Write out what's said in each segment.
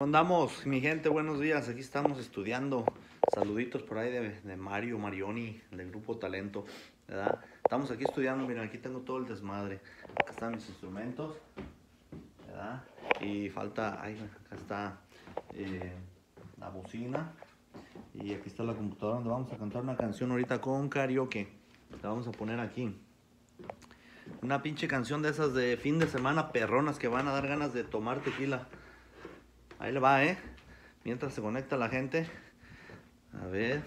Andamos, mi gente, buenos días. Aquí estamos estudiando. Saluditos por ahí de, Mario Marioni, del grupo Talento. Estamos aquí estudiando. Miren, aquí tengo todo el desmadre. Acá están mis instrumentos. Y falta, ahí, acá está eh, la bocina. Y aquí está la computadora donde vamos a cantar una canción ahorita con karaoke. La vamos a poner aquí. Una pinche canción de esas de fin de semana perronas que van a dar ganas de tomar tequila. Ahí le va, ¿eh? Mientras se conecta la gente. A ver.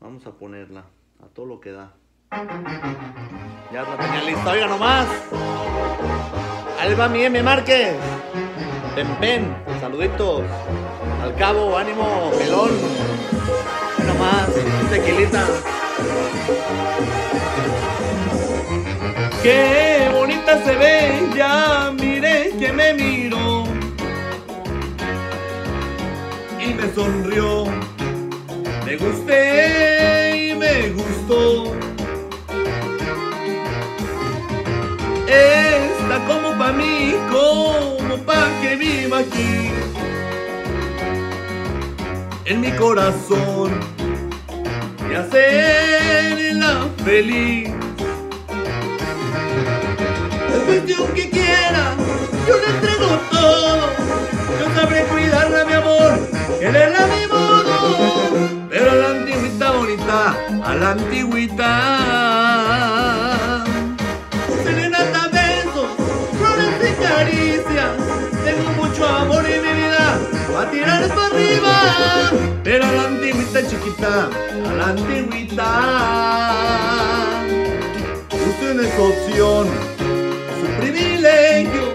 Vamos a ponerla. A todo lo que da. Ya la tenía lista. Oiga nomás. Ahí va mi M. Márquez. Pen Pen. Saluditos. Al cabo, ánimo, melón. Ahí nomás. Tequilita. Qué bonita se ve. Ya miré que me miró y me sonrió. Me gusté y me gustó. Está como pa' mí, como pa' que viva aquí. En mi corazón y hacerla feliz. Es que a la antigüita. Serenata, besos, flores y caricias. Tengo mucho amor en mi vida, a tirar para arriba. Pero a la antigüita chiquita, a la antigüita. Usted no es opción, es un privilegio.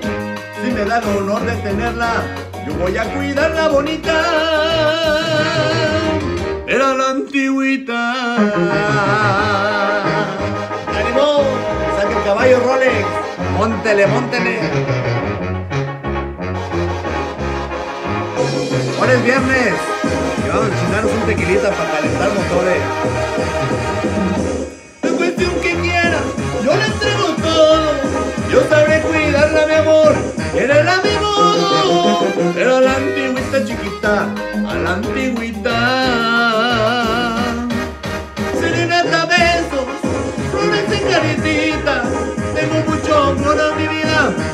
Si me da el honor de tenerla, yo voy a cuidarla bonita. Era la antigüita. ¡Ánimo! Saca el caballo Rolex. Móntele, móntele. Ahora es viernes. Y vamos a chingarnos un tequilita para calentar motores. Es cuestión que quiera, yo le entrego todo. Yo sabré cuidarla, mi amor, quererla a mi modo. Pero a la antigüita chiquita, a la antigüita.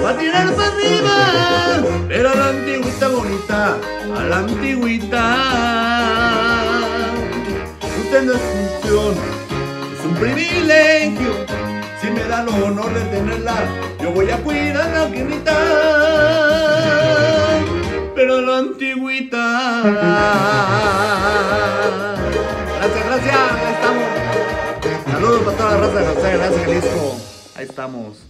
A tirar para arriba. Pero a la antigüita bonita, a la antigüita. Usted no es función, es un privilegio. Si me da el honor de tenerla, yo voy a cuidar la quinita. Pero la antigüita. Gracias, gracias. Ahí estamos. Saludos para toda la raza de José, gracias, Jalisco. Ahí estamos.